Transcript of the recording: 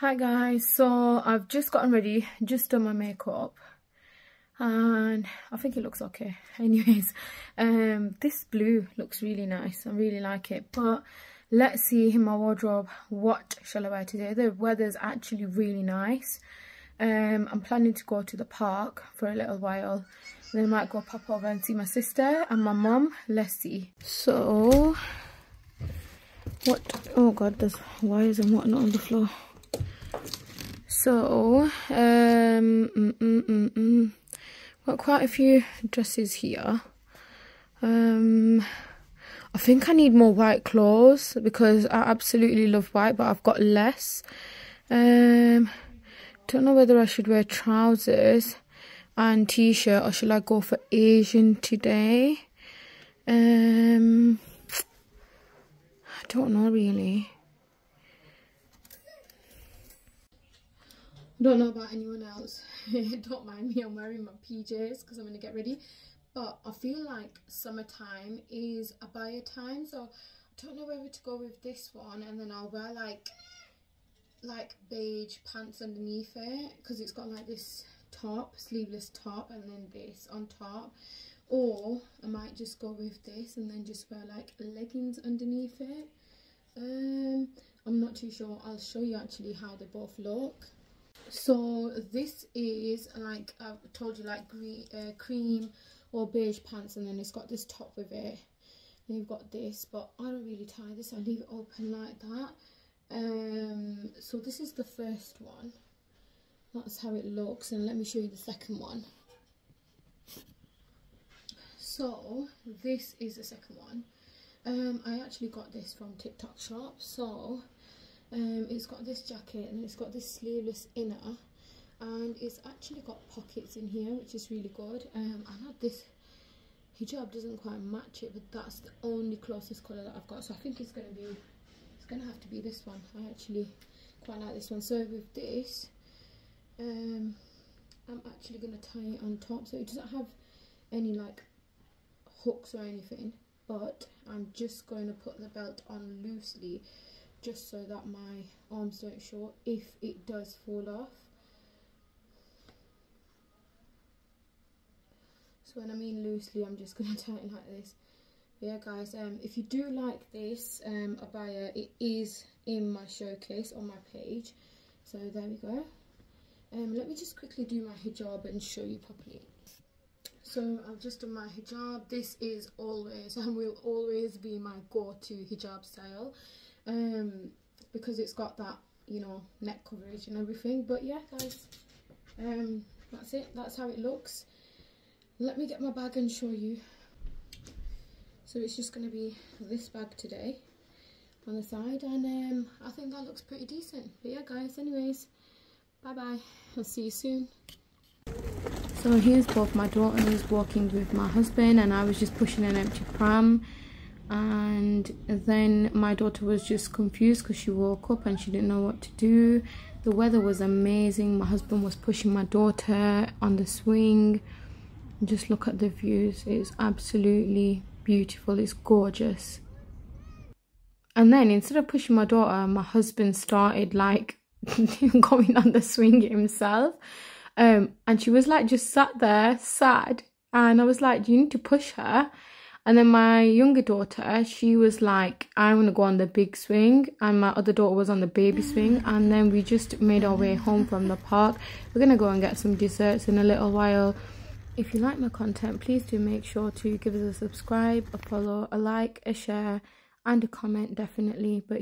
Hi guys, so I've just gotten ready, just done my makeup and I think it looks okay. Anyways, um, this blue looks really nice. I really like it. But let's see in my wardrobe, what shall I wear today? The weather's actually really nice. Um, I'm planning to go to the park for a little while. Then I might go pop over and see my sister and my mum. Let's see. So, what? Oh god, there's wires and whatnot on the floor. So, um, mm, mm, mm, mm. got quite a few dresses here. Um, I think I need more white clothes because I absolutely love white, but I've got less. Um, don't know whether I should wear trousers and t-shirt or should I go for Asian today? Um, I don't know really. Don't know about anyone else. Don't mind me i'm wearing my pjs because i'm gonna get ready. But i feel like summertime is abaya time so i don't know whether to go with this one and then i'll wear like like beige pants underneath it because it's got like this top sleeveless top and then this on top. Or i might just go with this and then just wear like leggings underneath it. Um i'm not too sure. I'll show you actually how they both look so this is like i've told you like green uh, cream or beige pants and then it's got this top with it. And you've got this but i don't really tie this i leave it open like that. Um so this is the first one. That's how it looks and let me show you the second one. So this is the second one. Um i actually got this from tiktok shop so um, it's got this jacket and it's got this sleeveless inner and it's actually got pockets in here which is really good. Um, I had this hijab doesn't quite match it but that's the only closest colour that I've got. So I think it's going to be it's going to have to be this one. I actually quite like this one. So with this um, I'm actually going to tie it on top. So it doesn't have any like hooks or anything but I'm just going to put the belt on loosely just so that my arms don't show if it does fall off. So when I mean loosely I'm just going to it like this. Yeah guys um if you do like this um abaya it is in my showcase on my page. So there we go. Um let me just quickly do my hijab and show you properly. So I've just done my hijab. This is always and will always be my go-to hijab style um, because it's got that, you know, neck coverage and everything. But yeah, guys, um, that's it. That's how it looks. Let me get my bag and show you. So it's just going to be this bag today on the side and um, I think that looks pretty decent. But yeah, guys, anyways, bye-bye. I'll see you soon. So here's both my daughter daughters walking with my husband and I was just pushing an empty pram and then my daughter was just confused because she woke up and she didn't know what to do. The weather was amazing. My husband was pushing my daughter on the swing. Just look at the views. It's absolutely beautiful. It's gorgeous. And then instead of pushing my daughter my husband started like going on the swing himself. Um and she was like just sat there sad. And i was like you need to push her and then my younger daughter, she was like, I want to go on the big swing. And my other daughter was on the baby swing. And then we just made our way home from the park. We're going to go and get some desserts in a little while. If you like my content, please do make sure to give us a subscribe, a follow, a like, a share, and a comment, definitely. But